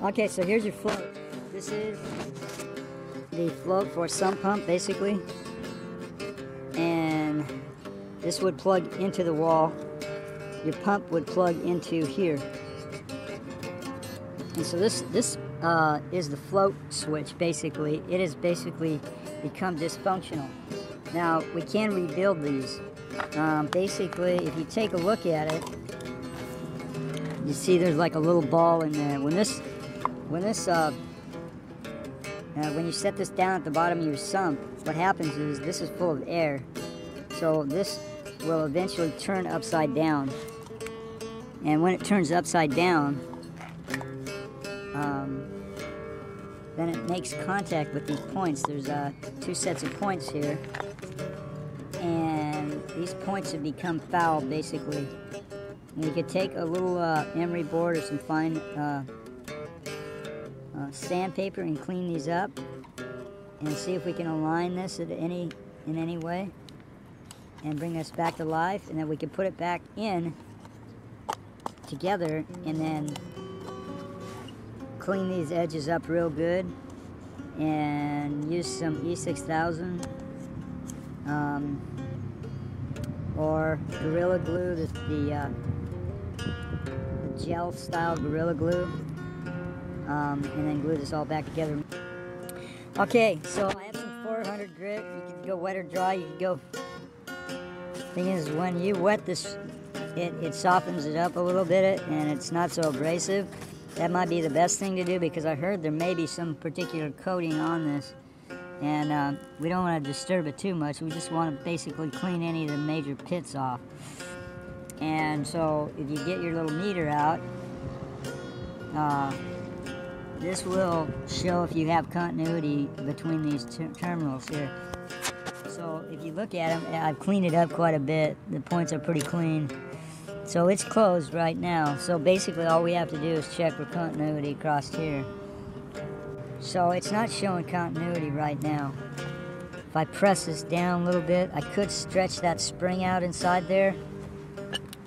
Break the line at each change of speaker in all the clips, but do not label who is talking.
Okay, so here's your float. This is the float for sump pump, basically. And this would plug into the wall. Your pump would plug into here. And so this this uh, is the float switch, basically. It has basically become dysfunctional. Now, we can rebuild these. Um, basically, if you take a look at it, you see there's like a little ball in there. When this when this, uh, uh, when you set this down at the bottom of your sump, what happens is this is full of air. So this will eventually turn upside down. And when it turns upside down, um, then it makes contact with these points. There's uh, two sets of points here. And these points have become foul, basically. And you could take a little uh, emery board or some fine uh, sandpaper and clean these up and see if we can align this at any in any way and bring this back to life. And then we can put it back in together and then clean these edges up real good and use some E6000 um, or Gorilla Glue, the, the, uh, the gel style Gorilla Glue um, and then glue this all back together. Okay, so I have some 400 grit. You can go wet or dry. You can go. Thing is, when you wet this, it, it softens it up a little bit and it's not so abrasive. That might be the best thing to do because I heard there may be some particular coating on this and uh, we don't want to disturb it too much. We just want to basically clean any of the major pits off. And so if you get your little meter out, uh, this will show if you have continuity between these terminals here. So if you look at them, I've cleaned it up quite a bit. The points are pretty clean. So it's closed right now. So basically all we have to do is check for continuity across here. So it's not showing continuity right now. If I press this down a little bit, I could stretch that spring out inside there.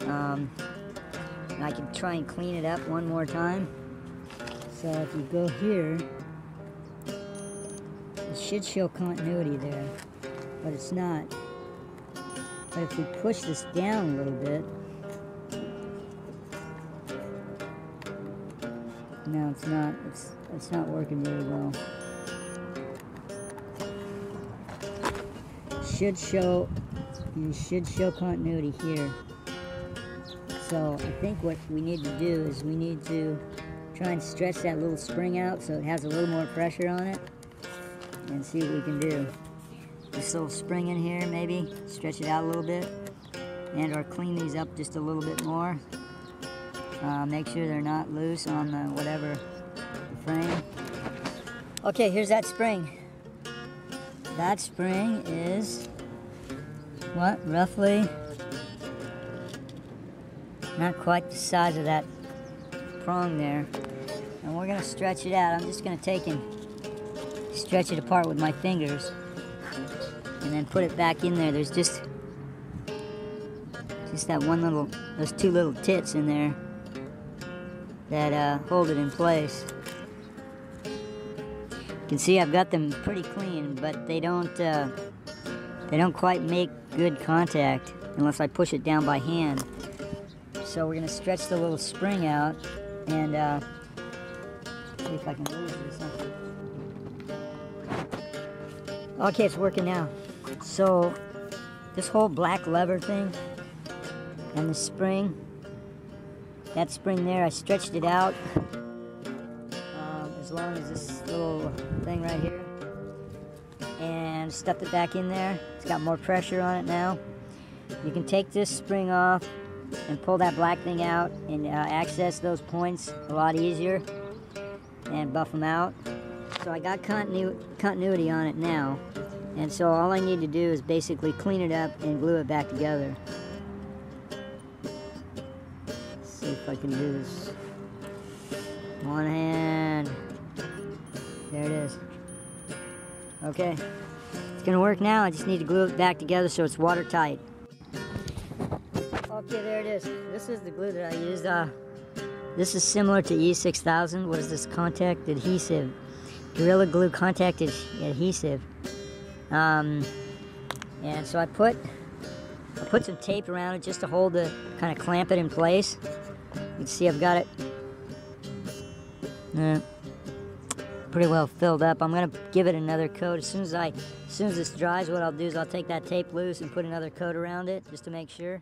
Um, I can try and clean it up one more time. So if you go here, it should show continuity there, but it's not. But if we push this down a little bit, no, it's not. It's it's not working very well. Should show you should show continuity here. So I think what we need to do is we need to Try and stretch that little spring out so it has a little more pressure on it. And see what we can do. This little spring in here, maybe. Stretch it out a little bit. And or clean these up just a little bit more. Uh, make sure they're not loose on the whatever the frame. Okay, here's that spring. That spring is, what, roughly, not quite the size of that prong there and we're gonna stretch it out. I'm just gonna take and stretch it apart with my fingers and then put it back in there. There's just just that one little, those two little tits in there that uh, hold it in place. You can see I've got them pretty clean, but they don't uh, they don't quite make good contact unless I push it down by hand. So we're gonna stretch the little spring out and uh, see if I can lose this. Okay, it's working now. So this whole black lever thing and the spring, that spring there, I stretched it out um, as long as this little thing right here and stuffed it back in there. It's got more pressure on it now. You can take this spring off and pull that black thing out and uh, access those points a lot easier and buff them out. So I got continu continuity on it now. And so all I need to do is basically clean it up and glue it back together. Let's see if I can do this. One hand. There it is. Okay. It's gonna work now. I just need to glue it back together so it's watertight. Okay, there it is. This is the glue that I used. Uh, This is similar to E6000. What is this contact adhesive? Gorilla Glue contact adhesive. Um, and so I put I put some tape around it just to hold the kind of clamp it in place. You can see I've got it uh, pretty well filled up. I'm gonna give it another coat as soon as I as soon as this dries. What I'll do is I'll take that tape loose and put another coat around it just to make sure.